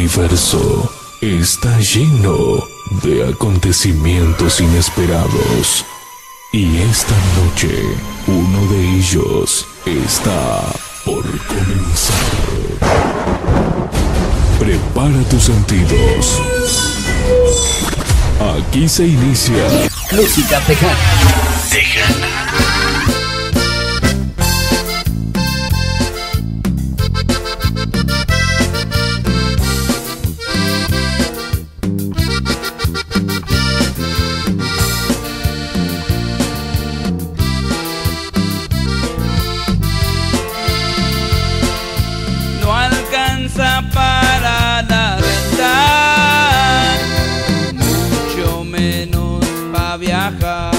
universo está lleno de acontecimientos inesperados. Y esta noche, uno de ellos está por comenzar. Prepara tus sentidos. Aquí se inicia Música tejana. no para la renta, mucho menos para viajar.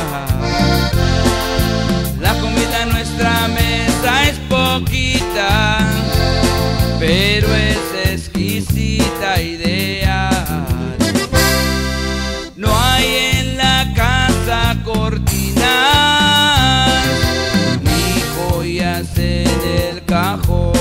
La comida en nuestra mesa es poquita, pero es exquisita idea. No hay en la casa cortinas ni joyas en el cajón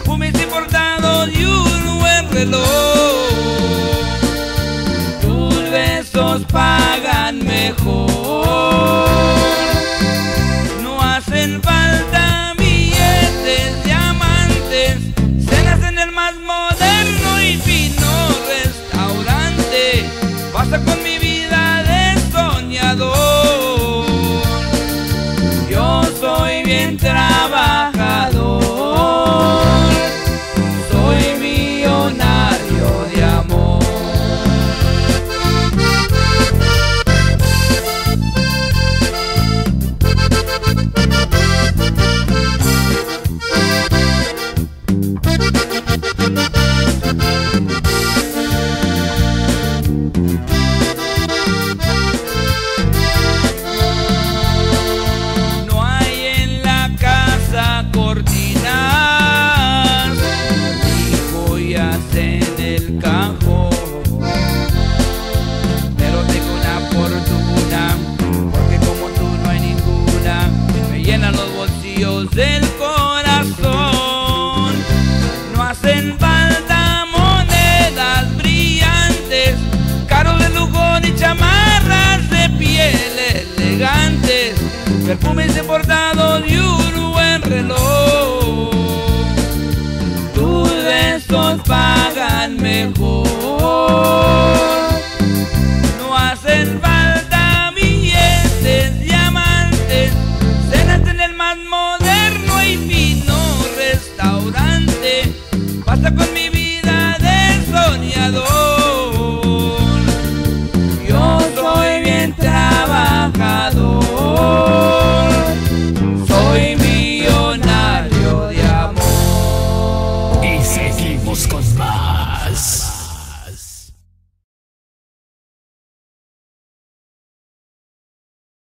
perfumes importados y un buen reloj. Tus besos pagan mejor. No hacen falta billetes, diamantes, cenas en el más moderno y fino restaurante. Basta con mi vida llenan los bolsillos del corazón. No hacen falta monedas brillantes, caros de lujo ni chamarras de piel elegantes, perfumes importados y un buen reloj. Tus besos pagan.